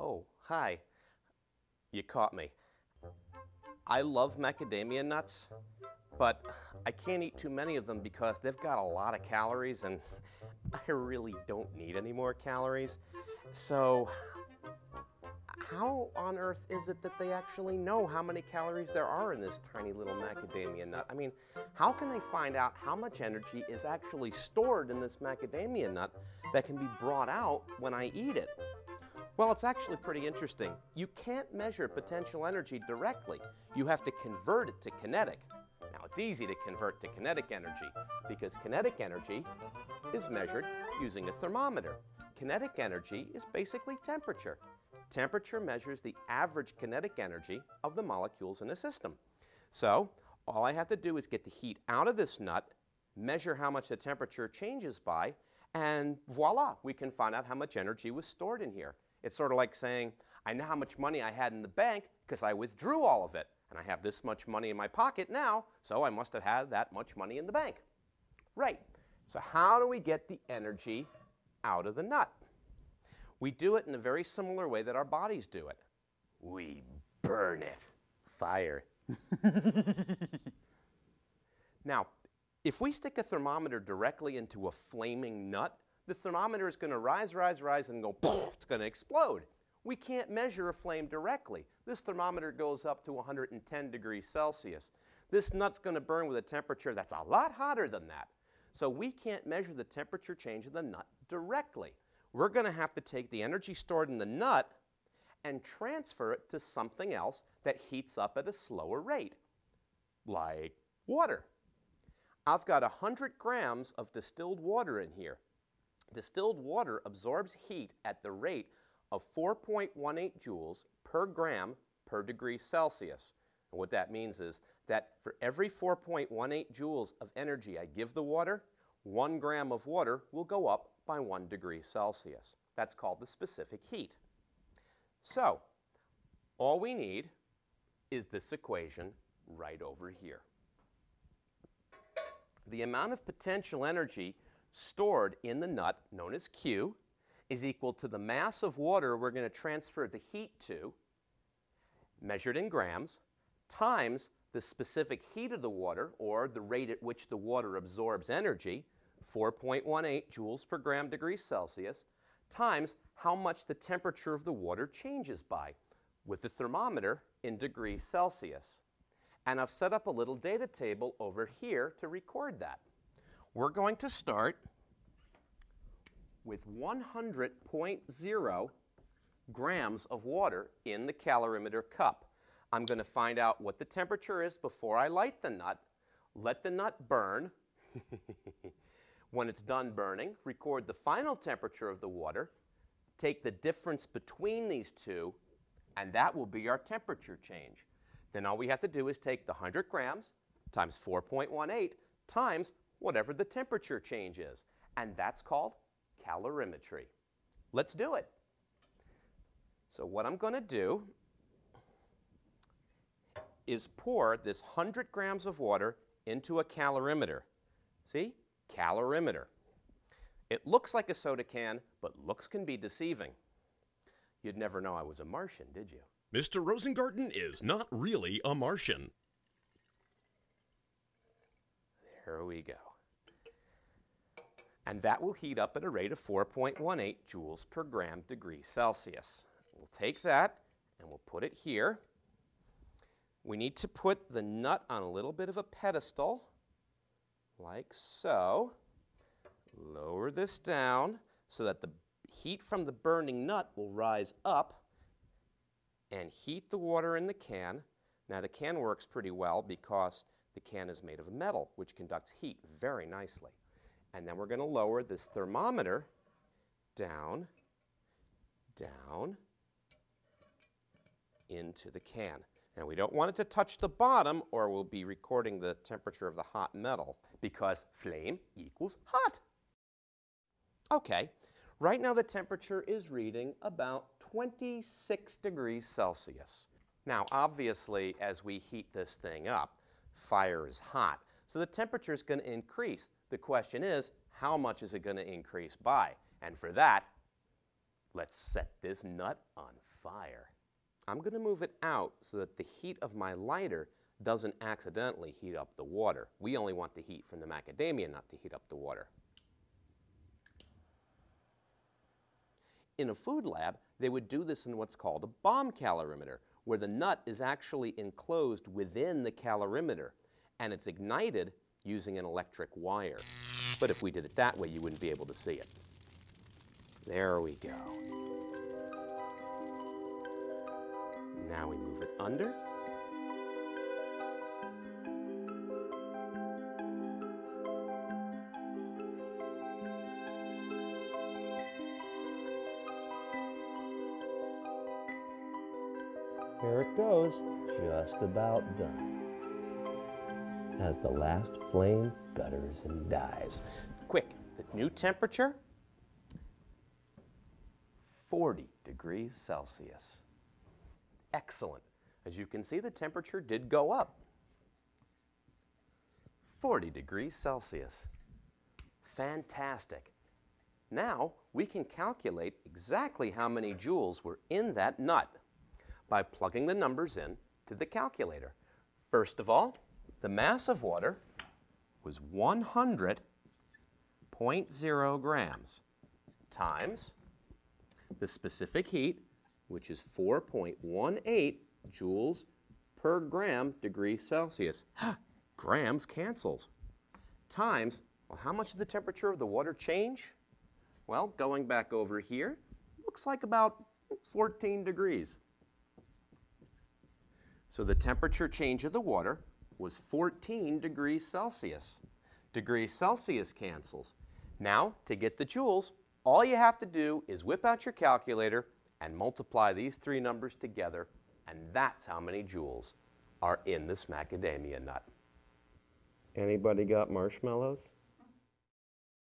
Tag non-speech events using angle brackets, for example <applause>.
Oh, hi. You caught me. I love macadamia nuts, but I can't eat too many of them because they've got a lot of calories and <laughs> I really don't need any more calories. So, how on earth is it that they actually know how many calories there are in this tiny little macadamia nut? I mean, how can they find out how much energy is actually stored in this macadamia nut that can be brought out when I eat it? Well, it's actually pretty interesting. You can't measure potential energy directly. You have to convert it to kinetic. Now, it's easy to convert to kinetic energy because kinetic energy is measured using a thermometer. Kinetic energy is basically temperature. Temperature measures the average kinetic energy of the molecules in a system. So, all I have to do is get the heat out of this nut, measure how much the temperature changes by, and voila, we can find out how much energy was stored in here. It's sort of like saying, I know how much money I had in the bank because I withdrew all of it. And I have this much money in my pocket now, so I must have had that much money in the bank. Right. So how do we get the energy out of the nut? We do it in a very similar way that our bodies do it. We burn it. Fire. <laughs> now, if we stick a thermometer directly into a flaming nut, the thermometer is going to rise, rise, rise, and go, <laughs> it's going to explode. We can't measure a flame directly. This thermometer goes up to 110 degrees Celsius. This nut's going to burn with a temperature that's a lot hotter than that. So we can't measure the temperature change of the nut directly. We're going to have to take the energy stored in the nut and transfer it to something else that heats up at a slower rate, like water. I've got 100 grams of distilled water in here. Distilled water absorbs heat at the rate of 4.18 joules per gram per degree Celsius. And what that means is that for every 4.18 joules of energy I give the water, one gram of water will go up by one degree Celsius. That's called the specific heat. So, all we need is this equation right over here. The amount of potential energy stored in the nut, known as Q, is equal to the mass of water we're going to transfer the heat to, measured in grams, times the specific heat of the water, or the rate at which the water absorbs energy, 4.18 joules per gram degree Celsius, times how much the temperature of the water changes by, with the thermometer in degrees Celsius. And I've set up a little data table over here to record that. We're going to start with 100.0 grams of water in the calorimeter cup. I'm going to find out what the temperature is before I light the nut, let the nut burn. <laughs> when it's done burning, record the final temperature of the water, take the difference between these two, and that will be our temperature change. Then all we have to do is take the 100 grams times 4.18 times whatever the temperature change is. And that's called calorimetry. Let's do it. So what I'm going to do is pour this 100 grams of water into a calorimeter. See? Calorimeter. It looks like a soda can, but looks can be deceiving. You'd never know I was a Martian, did you? Mr. Rosengarten is not really a Martian. There we go and that will heat up at a rate of 4.18 joules per gram degree Celsius. We'll take that and we'll put it here. We need to put the nut on a little bit of a pedestal, like so. Lower this down so that the heat from the burning nut will rise up and heat the water in the can. Now the can works pretty well because the can is made of metal, which conducts heat very nicely. And then we're going to lower this thermometer down, down into the can. Now we don't want it to touch the bottom or we'll be recording the temperature of the hot metal because flame equals hot. Okay, right now the temperature is reading about 26 degrees Celsius. Now obviously as we heat this thing up, fire is hot, so the temperature is going to increase. The question is, how much is it going to increase by? And for that, Let's set this nut on fire. I'm going to move it out so that the heat of my lighter doesn't accidentally heat up the water. We only want the heat from the macadamia nut to heat up the water. In a food lab, they would do this in what's called a bomb calorimeter, where the nut is actually enclosed within the calorimeter, and it's ignited using an electric wire. But if we did it that way, you wouldn't be able to see it. There we go. Now we move it under. Here it goes, just about done. As the last flame gutters and dies. Quick, the new temperature 40 degrees Celsius. Excellent. As you can see, the temperature did go up. 40 degrees Celsius. Fantastic. Now we can calculate exactly how many joules were in that nut by plugging the numbers in to the calculator. First of all, the mass of water was 100.0 grams times the specific heat, which is 4.18 joules per gram degree Celsius. <gasps> Grams cancels. Times, well, how much did the temperature of the water change? Well, going back over here, looks like about 14 degrees. So the temperature change of the water was 14 degrees Celsius. Degrees Celsius cancels. Now, to get the joules, all you have to do is whip out your calculator and multiply these three numbers together, and that's how many joules are in this macadamia nut. Anybody got marshmallows?